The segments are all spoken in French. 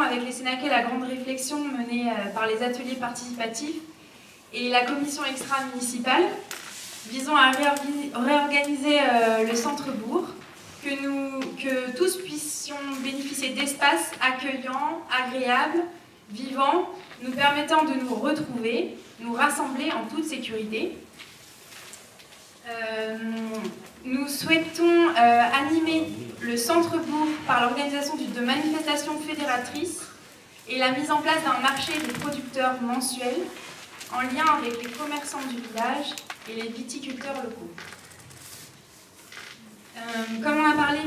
avec les Sénacais la grande réflexion menée par les ateliers participatifs et la commission extra-municipale visant à réorganiser le centre-bourg, que, nous, que tous puissions bénéficier d'espaces accueillants, agréables, vivants, nous permettant de nous retrouver, nous rassembler en toute sécurité. Euh, nous souhaitons euh, animer le centre-bourg par l'organisation de manifestations fédératrices et la mise en place d'un marché des producteurs mensuels en lien avec les commerçants du village et les viticulteurs locaux. Euh, comme on a parlé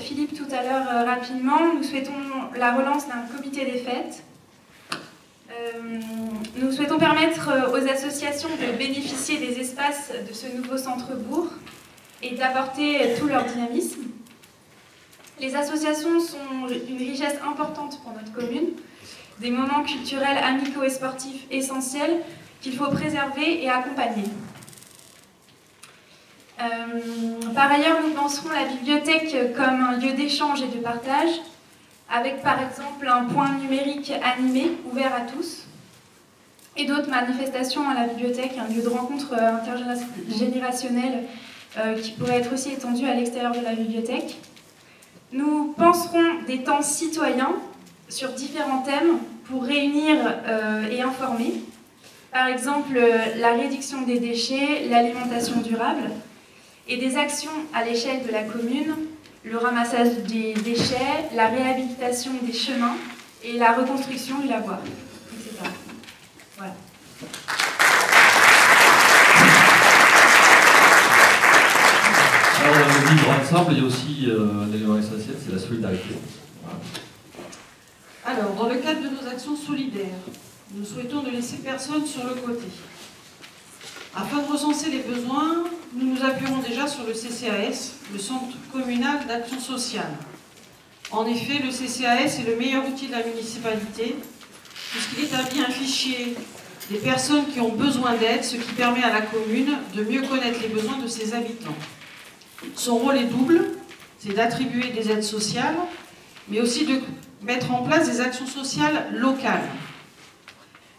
Philippe tout à l'heure rapidement, nous souhaitons la relance d'un comité des fêtes euh, nous souhaitons permettre euh, aux associations de bénéficier des espaces de ce nouveau centre-bourg et d'apporter tout leur dynamisme. Les associations sont une richesse importante pour notre commune, des moments culturels, amicaux et sportifs essentiels qu'il faut préserver et accompagner. Euh, par ailleurs, nous penserons la bibliothèque comme un lieu d'échange et de partage, avec par exemple un point numérique animé ouvert à tous, et d'autres manifestations à la bibliothèque, un lieu de rencontre intergénérationnel euh, qui pourrait être aussi étendu à l'extérieur de la bibliothèque. Nous penserons des temps citoyens sur différents thèmes pour réunir euh, et informer. Par exemple, la réduction des déchets, l'alimentation durable, et des actions à l'échelle de la commune le ramassage des déchets, la réhabilitation des chemins et la reconstruction du lavoir, etc. Voilà. Alors, dans le Alors, dans le cadre de nos actions solidaires, nous souhaitons ne laisser personne sur le côté. Afin de recenser les besoins, nous nous appuierons déjà sur le CCAS, le Centre communal d'action sociale. En effet, le CCAS est le meilleur outil de la municipalité, puisqu'il établit un fichier des personnes qui ont besoin d'aide, ce qui permet à la commune de mieux connaître les besoins de ses habitants. Son rôle est double, c'est d'attribuer des aides sociales, mais aussi de mettre en place des actions sociales locales.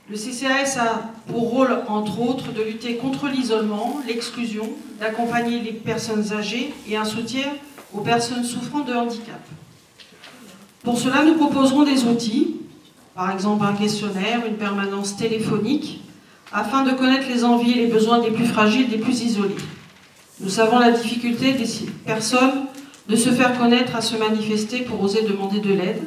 Le CCAS a pour rôle, entre autres, de lutter contre l'isolement, l'exclusion, d'accompagner les personnes âgées et un soutien aux personnes souffrant de handicap. Pour cela, nous proposerons des outils, par exemple un questionnaire, une permanence téléphonique, afin de connaître les envies et les besoins des plus fragiles, des plus isolés. Nous savons la difficulté des personnes de se faire connaître, à se manifester pour oser demander de l'aide.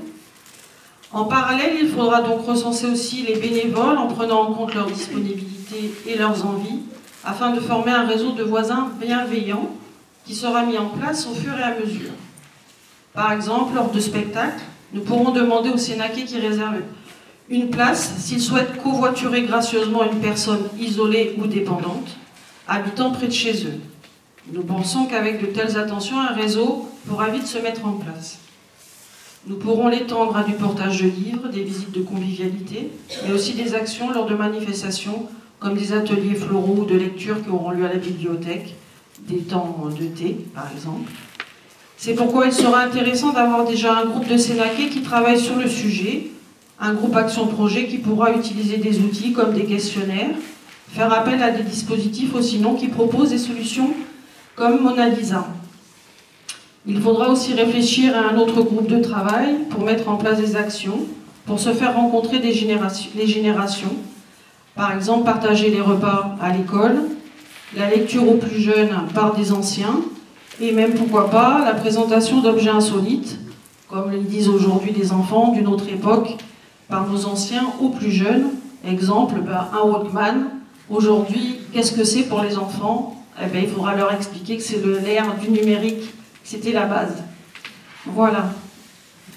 En parallèle, il faudra donc recenser aussi les bénévoles en prenant en compte leur disponibilité et leurs envies, afin de former un réseau de voisins bienveillants qui sera mis en place au fur et à mesure. Par exemple, lors de spectacles, nous pourrons demander aux Sénaquais qui réservent une place s'ils souhaitent covoiturer gracieusement une personne isolée ou dépendante, habitant près de chez eux. Nous pensons qu'avec de telles attentions, un réseau pourra vite se mettre en place. Nous pourrons l'étendre à du portage de livres, des visites de convivialité, mais aussi des actions lors de manifestations, comme des ateliers floraux ou de lecture qui auront lieu à la bibliothèque, des temps de thé, par exemple. C'est pourquoi il sera intéressant d'avoir déjà un groupe de Sénaquais qui travaille sur le sujet, un groupe Action Projet qui pourra utiliser des outils comme des questionnaires, faire appel à des dispositifs aussi non qui proposent des solutions comme Mona Lisa. Il faudra aussi réfléchir à un autre groupe de travail pour mettre en place des actions, pour se faire rencontrer les générations. Par exemple, partager les repas à l'école, la lecture aux plus jeunes par des anciens, et même, pourquoi pas, la présentation d'objets insolites, comme le disent aujourd'hui des enfants d'une autre époque, par nos anciens aux plus jeunes. Exemple, ben, un Walkman. Aujourd'hui, qu'est-ce que c'est pour les enfants eh ben, Il faudra leur expliquer que c'est l'ère du numérique c'était la base. Voilà.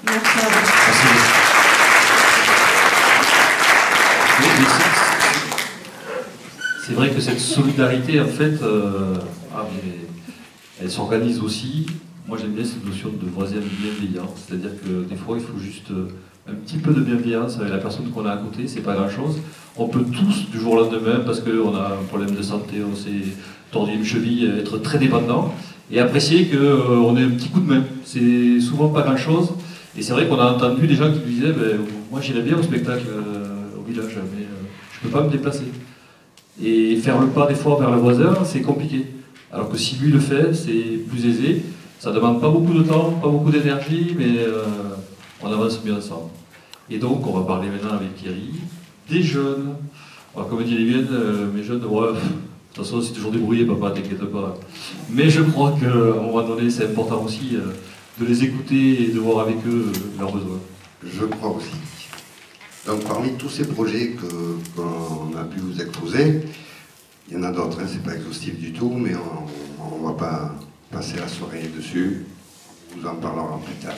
Merci à vous. C'est vrai que cette solidarité, en fait, euh, ah, elle s'organise aussi. Moi, j'aime bien cette notion de voisin bienveillant. C'est-à-dire que des fois, il faut juste euh, un petit peu de bienveillance avec la personne qu'on a à côté. C'est pas grand-chose. On peut tous, du jour au lendemain, parce qu'on a un problème de santé, on s'est tordu une cheville, être très dépendant. et apprécier qu'on ait un petit coup de main. C'est souvent pas grand-chose. Et c'est vrai qu'on a entendu des gens qui disaient ben, Moi j'irais bien au spectacle au village, mais je ne peux pas me déplacer. Et faire le pas des fois vers le voisin, c'est compliqué. Alors que si lui le fait, c'est plus aisé. Ça ne demande pas beaucoup de temps, pas beaucoup d'énergie, mais on avance bien ensemble. Et donc, on va parler maintenant avec Thierry des jeunes. Alors, comme dit Livienne, euh, mes jeunes, de toute façon, c'est toujours débrouillé, papa, t'inquiète pas. Mais je crois qu'à un moment donné, c'est important aussi euh, de les écouter et de voir avec eux euh, leurs besoins. Je crois aussi. Donc, parmi tous ces projets qu'on a pu vous exposer, il y en a d'autres, hein, c'est pas exhaustif du tout, mais on ne va pas passer la soirée dessus. On vous en parlera plus tard.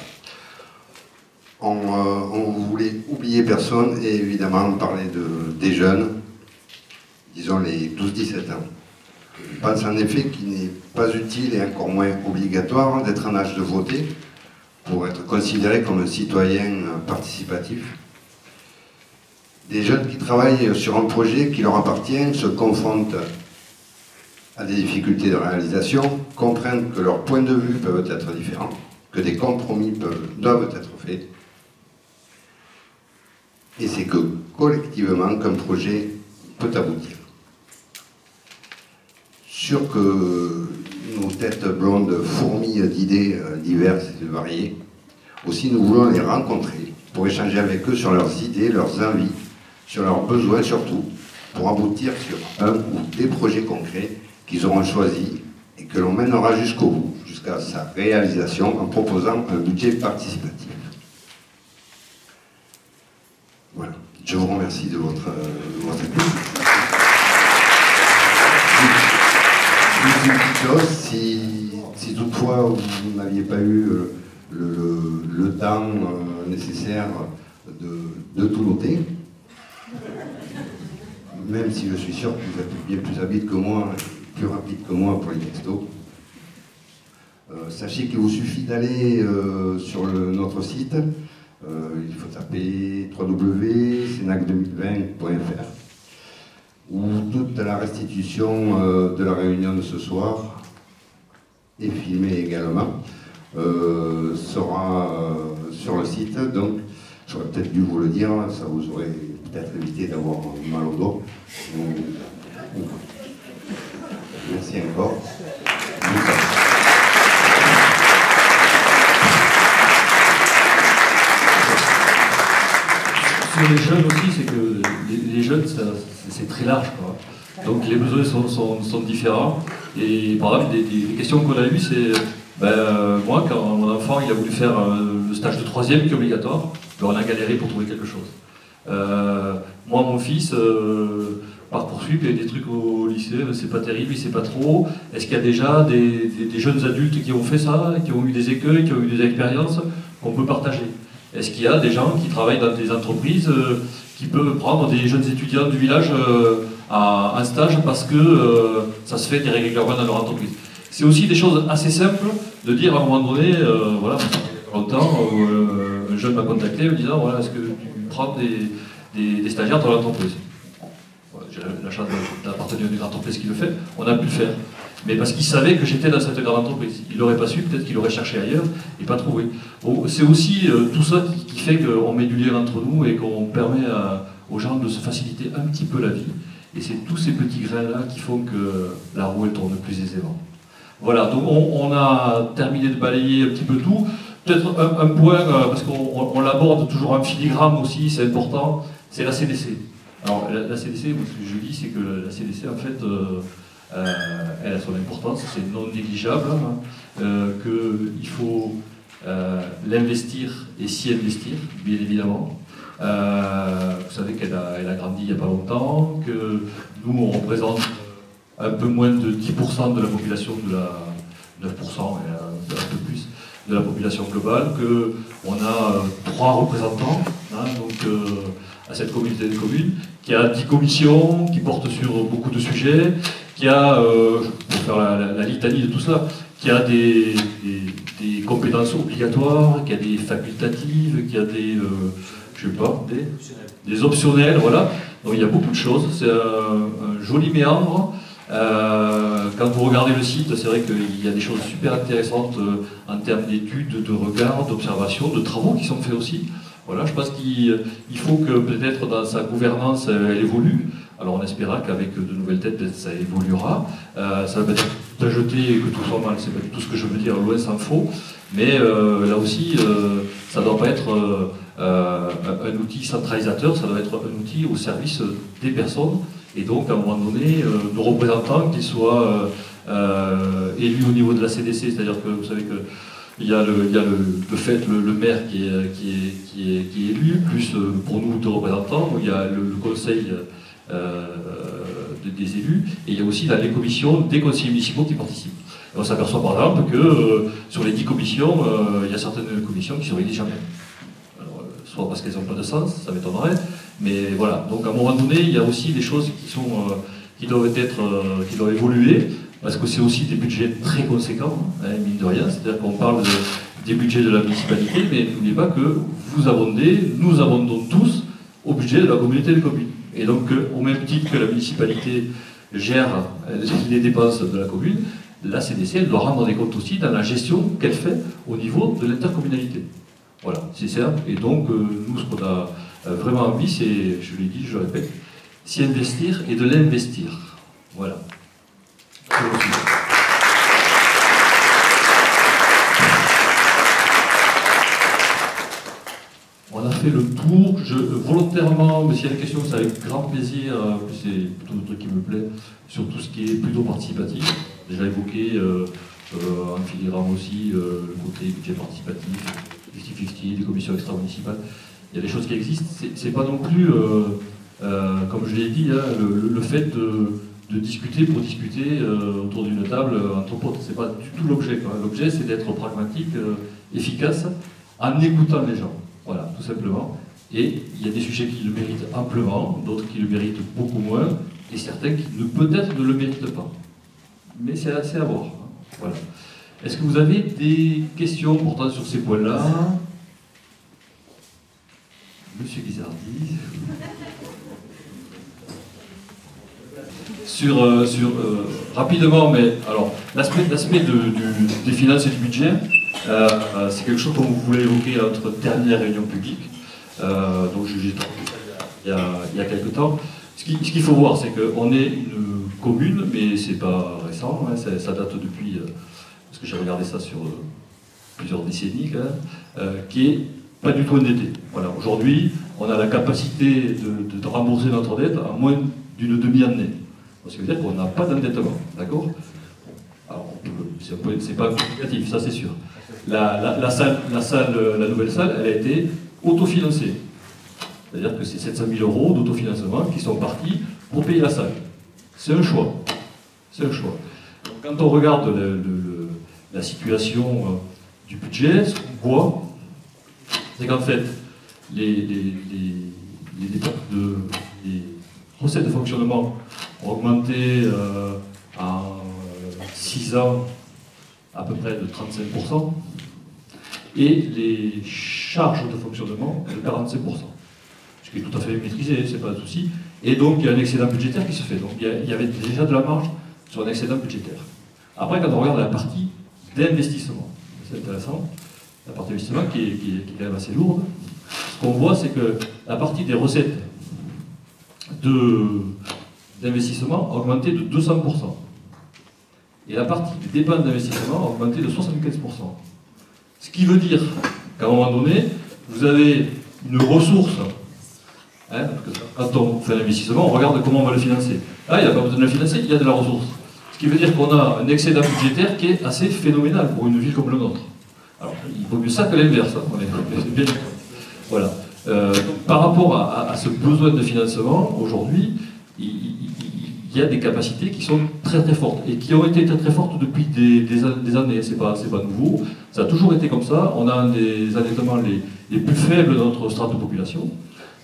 On, euh, voulait oublier personne et évidemment parler de, des jeunes, disons les 12-17 ans. Je pense en effet qu'il n'est pas utile et encore moins obligatoire d'être en âge de voter pour être considéré comme un citoyen participatif. Des jeunes qui travaillent sur un projet qui leur appartient se confrontent à des difficultés de réalisation, comprennent que leurs points de vue peuvent être différents, que des compromis doivent être faits, et c'est que collectivement qu'un projet peut aboutir. Sûr que nos têtes blondes fourmillent d'idées euh, diverses et variées, aussi nous voulons les rencontrer pour échanger avec eux sur leurs idées, leurs envies, sur leurs besoins surtout, pour aboutir sur un ou des projets concrets qu'ils auront choisis et que l'on mènera jusqu'au bout, jusqu'à sa réalisation en proposant un budget participatif. Voilà. Je vous remercie de votre, euh, votre écoute. si, si toutefois vous n'aviez pas eu euh, le, temps euh, nécessaire de, tout noter, même si je suis sûr que vous êtes bien plus habile que moi, plus rapide que moi pour les textos, sachez qu'il vous suffit d'aller sur notre site euh, il faut taper www.senac2020.fr où toute la restitution euh, de la réunion de ce soir est filmée également euh, sera sur le site. Donc, j'aurais peut-être dû vous le dire, ça vous aurait peut-être évité d'avoir mal au dos. Merci encore. sur les jeunes aussi, c'est que les, jeunes, c'est très large. Donc les besoins sont, différents. Et par exemple, des, questions qu'on a eues, c'est ben, moi, quand mon enfant il a voulu faire euh, le stage de troisième qui est obligatoire, ben, on a galéré pour trouver quelque chose. Euh, moi, mon fils, par poursuite, il y a des trucs au lycée, c'est pas terrible, il sait pas trop. Est-ce qu'il y a déjà des, des, jeunes adultes qui ont fait ça, qui ont eu des écueils, qui ont eu des expériences qu'on peut partager? Est-ce qu'il y a des gens qui travaillent dans des entreprises euh, qui peuvent prendre des jeunes étudiants du village euh, à un stage parce que euh, ça se fait régulièrement dans leur entreprise? C'est aussi des choses assez simples de dire à un moment donné, voilà, longtemps, un jeune m'a contacté en me disant voilà, est-ce que tu prends des, stagiaires dans l'entreprise? J'ai la chance d'appartenir à une entreprise qui le fait, on a pu le faire mais parce qu'il savait que j'étais dans cette grande entreprise. Il n'aurait pas su, peut-être qu'il aurait cherché ailleurs et pas trouvé. C'est aussi euh, tout ça qui fait qu'on met du lien entre nous et qu'on permet aux gens de se faciliter un petit peu la vie. Et c'est tous ces petits grains-là qui font que la roue tourne plus aisément. Voilà, donc on, a terminé de balayer un petit peu tout. Peut-être un, point, euh, parce qu'on l'aborde toujours en filigrane aussi, c'est important, c'est la CDC. Alors la, CDC, ce que je dis, c'est que la CDC, en fait, euh, euh, elle a son importance, c'est non négligeable, hein, euh, qu'il faut l'investir et s'y investir, bien évidemment. vous savez qu'elle a, elle a, grandi il n'y a pas longtemps, que nous on représente un peu moins de 10% de la population de la 9% et un peu plus de la population globale, qu'on a trois représentants hein, donc, à cette communauté de communes, qui a 10 commissions, qui portent sur beaucoup de sujets, qui a, euh, pour faire la, litanie de tout cela, qui a des, compétences obligatoires, qui a des facultatives, qui a des, euh, je sais pas, des, optionnels, voilà. Donc il y a beaucoup de choses. C'est un, joli méandre Euh, quand vous regardez le site, c'est vrai qu'il y a des choses super intéressantes euh, en termes d'études, de regard, d'observation, de travaux qui sont faits aussi. Voilà, je pense qu'il faut que peut-être dans sa gouvernance, elle évolue. Alors on espérera qu'avec de nouvelles têtes, ça évoluera. Euh, ça va peut-être ajouter que tout soit mal, c'est pas tout ce que je veux dire, loin s'en faut. Mais là aussi, ça ne doit pas être un outil centralisateur, ça doit être un outil au service des personnes et donc, à un moment donné, euh, nos représentants, qu'ils soient euh, euh, élus au niveau de la CDC, c'est-à-dire que vous savez que il y a le, le, fait le, maire qui est, qui, est, qui, est, élu, plus pour nous deux représentants, il y a le, conseil des élus, et il y a aussi les commissions des conseillers municipaux qui participent. on s'aperçoit par exemple que sur les dix commissions, il y a certaines commissions qui se réunissent jamais. soit parce qu'elles n'ont pas de sens, ça m'étonnerait, mais voilà, donc à un moment donné, il y a aussi des choses qui, sont, euh, qui, doivent, être, euh, qui doivent évoluer, parce que c'est aussi des budgets très conséquents, hein, mine de rien. C'est-à-dire qu'on parle des budgets de la municipalité, mais n'oubliez pas que vous abondez, nous abondons tous au budget de la communauté de communes. Et donc, euh, au même titre que la municipalité gère les dépenses de la commune, la CDC, elle doit rendre des comptes aussi dans la gestion qu'elle fait au niveau de l'intercommunalité. Voilà, c'est ça. Et donc, nous, ce qu'on a euh, vraiment envie, c'est, je l'ai dit, je le répète, s'y investir et de l'investir. Voilà. On a fait le tour, je, volontairement, mais s'il y a des questions, c'est avec grand plaisir, euh, c'est plutôt le truc qui me plaît, sur tout ce qui est plutôt participatif. Déjà évoqué euh, en filigrane aussi le côté budget participatif, 50-50, les commissions extra-municipales il y a des choses qui existent. C'est pas non plus, euh, euh, comme je l'ai dit, hein, le, fait de, discuter pour discuter euh, autour d'une table entre potes. C'est pas du tout l'objet. L'objet, c'est d'être pragmatique, efficace, en écoutant les gens. Voilà, tout simplement. Et il y a des sujets qui le méritent amplement, d'autres qui le méritent beaucoup moins, et certains qui peut-être ne le méritent pas. Mais c'est assez à voir. Hein. Voilà. Est-ce que vous avez des questions portant sur ces points-là? Monsieur Guizardi. Sur, euh, sur euh, rapidement, mais alors l'aspect, des finances et du budget, euh, c'est quelque chose qu'on voulait évoquer à notre dernière réunion publique. donc j'ai il il y a quelques temps. Ce qu'il faut voir, c'est qu'on est une commune, mais c'est pas récent, hein, ça, date depuis, parce que j'ai regardé ça sur plusieurs décennies, qui est pas du tout endetté. Voilà. Aujourd'hui, on a la capacité de, rembourser notre dette en moins d'une demi-année. Ce qui veut dire qu'on n'a pas d'endettement. D'accord Alors, c'est pas négatif, ça c'est sûr. La, salle, salle, la nouvelle salle, elle a été autofinancée. C'est-à-dire que c'est 700 000 euros d'autofinancement qui sont partis pour payer la salle. C'est un choix. C'est un choix. quand on regarde la situation euh, du budget, ce qu'on voit, c'est qu'en fait, les, les, de, recettes de fonctionnement augmenté euh, en 6 ans à peu près de 35%, et les charges de fonctionnement de 45%, ce qui est tout à fait maîtrisé, c'est pas un souci. Et donc il y a un excédent budgétaire qui se fait. Donc il y avait déjà de la marge sur un excédent budgétaire. Après, quand on regarde la partie d'investissement, c'est intéressant, la partie d'investissement qui est, quand même assez lourde. Ce qu'on voit, c'est que la partie des recettes d'investissement a augmenté de 200%. Et la partie des dépenses d'investissement a augmenté de 75%. Ce qui veut dire qu'à un moment donné, vous avez une ressource. Hein, quand on fait un on regarde comment on va le financer. Là, il n'y a pas besoin de le financer, il y a de la ressource. Ce qui veut dire qu'on a un excédent budgétaire qui est assez phénoménal pour une ville comme le nôtre. Alors, il vaut mieux ça que l'inverse, hein, Voilà. Euh, par rapport à, ce besoin de financement, aujourd'hui, il, y a des capacités qui sont très très fortes et qui ont été très très fortes depuis des, années. C'est pas pas nouveau. Ça a toujours été comme ça. On a un des endettements les, plus faibles de notre strate de population.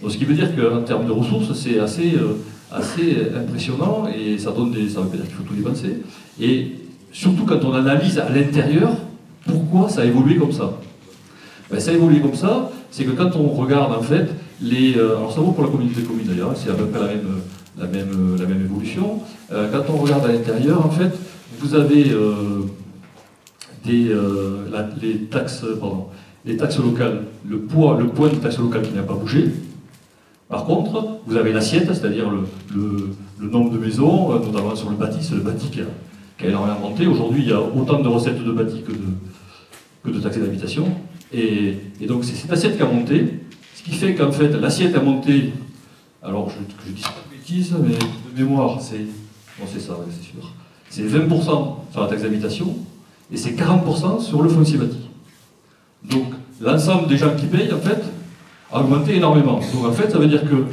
Donc, ce qui veut dire qu'en termes de ressources, c'est assez euh, assez impressionnant et ça donne des, ça veut dire qu'il faut tout dépenser. Et surtout quand on analyse à l'intérieur pourquoi ça a évolué comme ça? Ben, Ça a évolué comme ça, c'est que quand on regarde en fait les. Euh, alors ça vaut pour la communauté commune d'ailleurs, c'est à peu près la même, la même, la même évolution. quand on regarde à l'intérieur, en fait, vous avez des, les, taxes, les taxes locales, le poids, le poids de taxes locales qui n'a pas bougé. Par contre, vous avez l'assiette, c'est-à-dire le, nombre de maisons, notamment sur le bâti, c'est le bâti qui a, qui a énormément monté. Aujourd'hui, il y a autant de recettes de bâti que de, que de taxes d'habitation. Et, donc c'est cette assiette qui a monté, ce qui fait qu'en fait l'assiette a monté, alors je, je dis mais de mémoire, c'est c'est ça, c'est sûr. C'est 20% sur la taxe d'habitation et c'est 40% sur le foncier bâti. Donc l'ensemble des gens qui payent, en fait, a augmenté énormément. Donc en fait, ça veut dire que,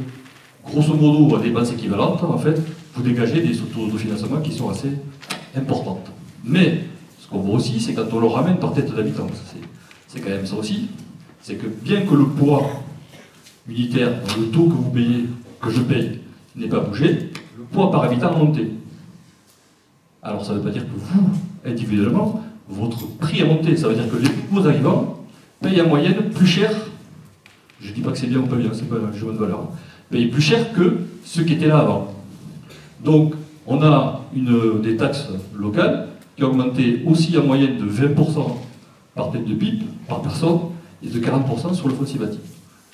grosso modo, à dépenses équivalentes, en fait, vous dégagez des structures de financement qui sont assez importantes. Mais ce qu'on voit aussi, c'est quand on le ramène par tête d'habitant. C'est quand même ça aussi. C'est que bien que le poids unitaire, le taux que vous payez, que je paye, n'ait pas bougé, le poids par habitant a monté. Alors ça ne veut pas dire que vous, individuellement, votre prix a monté. Ça veut dire que les nouveaux arrivants payent en moyenne plus cher. Je ne dis pas que c'est bien ou pas bien, c'est pas un jeu de valeur. Payent plus cher que ceux qui étaient là avant. Donc, on a une, des taxes locales qui a augmenté aussi en moyenne de 20% par tête de pipe, par personne, et de 40% sur le foncier bâti.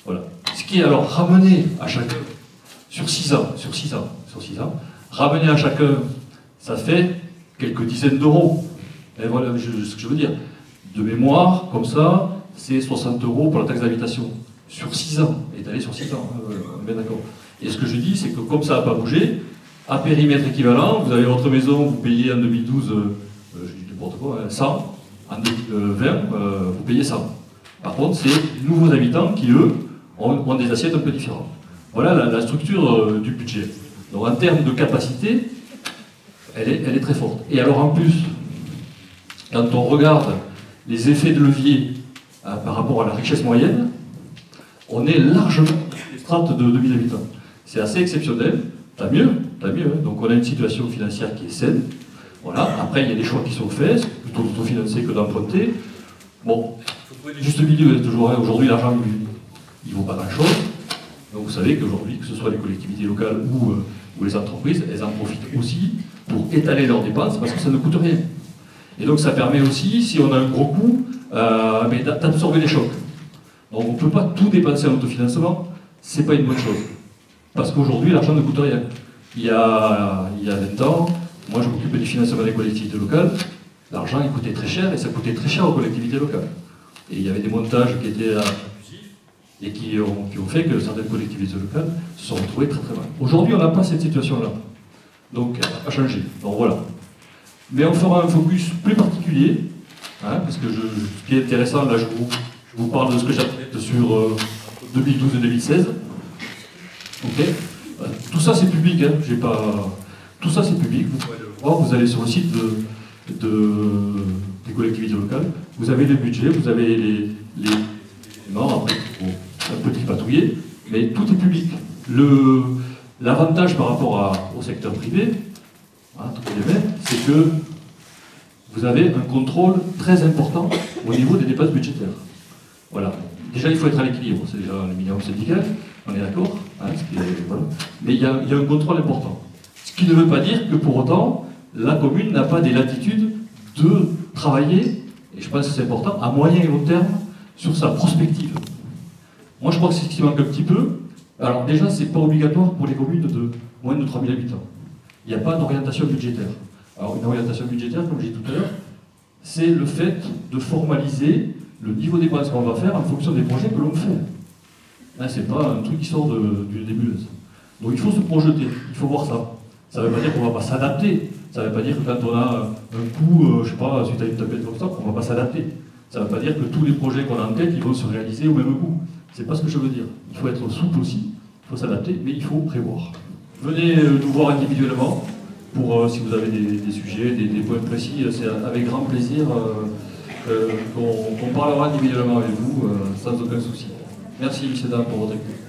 Voilà. Ce qui est alors ramené à chacun, sur 6 ans, sur 6 ans, sur 6 ans, ramené à chacun, ça fait quelques dizaines d'euros. Et voilà ce que je veux dire. De mémoire, comme ça, c'est 60 euros pour la taxe d'habitation. Sur 6 ans, étalé sur 6 ans, hein, bien d'accord. Et ce que je dis, c'est que comme ça n'a pas bougé, à périmètre équivalent, vous avez votre maison, vous payez en 2012 euh, je dis n'importe quoi, 100, en 2020, euh, vous payez 100. Par contre, c'est nouveaux habitants qui, eux, ont, des assiettes un peu différentes. Voilà la, structure euh, du budget. Donc en termes de capacité, elle est, très forte. Et alors en plus, quand on regarde les effets de levier par rapport à la richesse moyenne, on est largement les strates de 2000 habitants. C'est assez exceptionnel, tant mieux, mieux. Hein. Donc on a une situation financière qui est saine, voilà. Après, il y a des choix qui sont faits, plutôt d'autofinancer que d'emprunter. Bon, juste milieu, toujours, hein. aujourd'hui, l'argent, il ne vaut pas grand-chose. Donc vous savez qu'aujourd'hui, que ce soit les collectivités locales ou, euh, ou, les entreprises, elles en profitent aussi pour étaler leurs dépenses parce que ça ne coûte rien. Et donc ça permet aussi, si on a un gros coût, euh, d'absorber les chocs. Donc on ne peut pas tout dépenser en autofinancement, c'est pas une bonne chose. Parce qu'aujourd'hui, l'argent ne coûte rien. Il y a, il y a 20 ans, moi, je m'occupais du financement des collectivités locales. L'argent, coûtait très cher et ça coûtait très cher aux collectivités locales. Et il y avait des montages qui étaient et qui ont, fait que certaines collectivités locales se sont retrouvées très très mal. Aujourd'hui, on n'a pas cette situation-là. Donc, elle n'a pas changé. Donc voilà. Mais on fera un focus plus particulier, hein, parce que ce qui est intéressant, là, je vous, parle de ce que j'ai sur 2012 euh, et 2016. Ok Tout ça, c'est public. Hein. J'ai pas tout ça, c'est public, vous pouvez le voir. Vous allez sur le site de, des collectivités locales. Vous avez les budgets, vous avez les, les, après, un peu patouiller, mais tout est public. L'avantage par rapport au secteur privé, hein, c'est que vous avez un contrôle très important au niveau des dépenses budgétaires. Voilà. Déjà, il faut être à l'équilibre, c'est déjà le minimum syndical, on est d'accord, hein, mais il y, a un contrôle important. Ce qui ne veut pas dire que pour autant, la commune n'a pas des latitudes de travailler, et je pense que c'est important, à moyen et long terme, sur sa prospective. Moi, je crois que c'est ce qui manque un petit peu. Alors déjà, ce n'est pas obligatoire pour les communes de moins de 3000 habitants. Il n'y a pas d'orientation budgétaire. Alors une orientation budgétaire, comme j'ai dit tout à l'heure, c'est le fait de formaliser le niveau des dépenses qu'on va faire en fonction des projets que l'on fait. Là, c'est pas un truc qui sort d'une nébuleuse. Donc il faut se projeter, il faut voir ça. Ça ne veut pas dire qu'on ne va pas s'adapter. Ça ne veut pas dire que quand on a un coup, euh, je ne sais pas, suite à une tempête comme qu'on ne va pas s'adapter. Ça ne veut pas dire que tous les projets qu'on a en tête, ils vont se réaliser au même coup. C'est pas ce que je veux dire. Il faut être souple aussi, il faut s'adapter, mais il faut prévoir. Venez euh, nous voir individuellement pour euh, si vous avez des, sujets, des, points précis. C'est avec grand plaisir qu'on parlera individuellement avec vous sans aucun souci. Merci, M. dames, pour votre écoute.